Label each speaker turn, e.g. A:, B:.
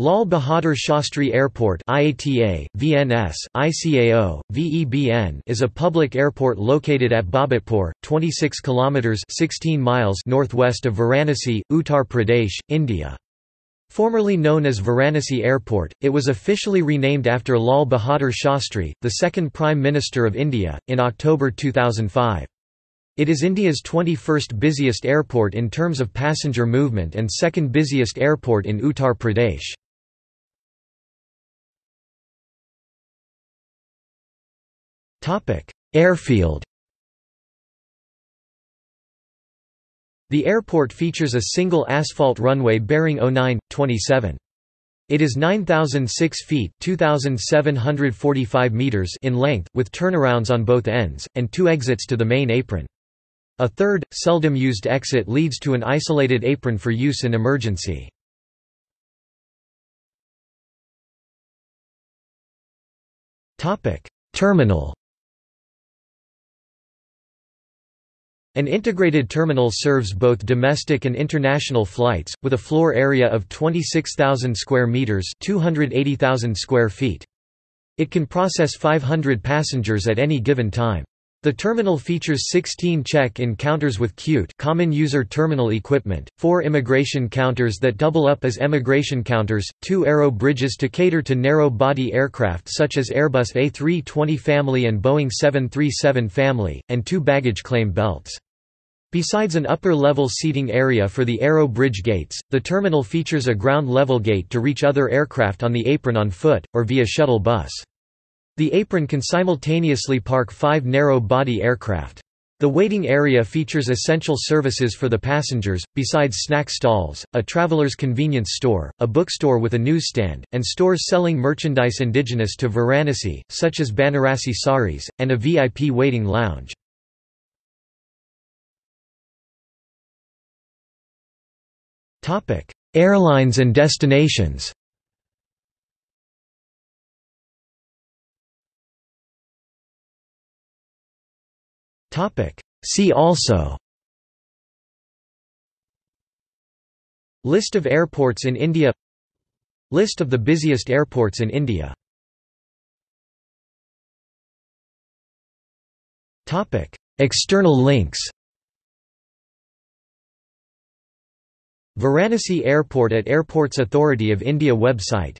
A: Lal Bahadur Shastri Airport IATA, VNS, ICAO, VEBN is a public airport located at Babatpur, 26 kilometers 16 miles northwest of Varanasi, Uttar Pradesh, India. Formerly known as Varanasi Airport, it was officially renamed after Lal Bahadur Shastri, the second Prime Minister of India, in October 2005. It is India's 21st busiest airport in terms of passenger movement and second busiest airport in Uttar Pradesh. Airfield The airport features a single asphalt runway bearing 09.27. It is 9,006 feet (2,745 meters in length, with turnarounds on both ends, and two exits to the main apron. A third, seldom used exit leads to an isolated apron for use in emergency. Terminal An integrated terminal serves both domestic and international flights, with a floor area of 26,000 square meters (280,000 square feet). It can process 500 passengers at any given time. The terminal features 16 check-in counters with CUTE common user terminal equipment, 4 immigration counters that double up as emigration counters, 2 aero bridges to cater to narrow-body aircraft such as Airbus A320 family and Boeing 737 family, and 2 baggage claim belts. Besides an upper-level seating area for the aero bridge gates, the terminal features a ground-level gate to reach other aircraft on the apron on foot, or via shuttle bus. The apron can simultaneously park five narrow-body aircraft. The waiting area features essential services for the passengers, besides snack stalls, a traveler's convenience store, a bookstore with a newsstand, and stores selling merchandise indigenous to Varanasi, such as Banarasi saris, and a VIP waiting lounge. Airlines and destinations. Topic: See also. List of airports in India. List of the busiest airports in India. External links. Varanasi Airport at Airports Authority of India website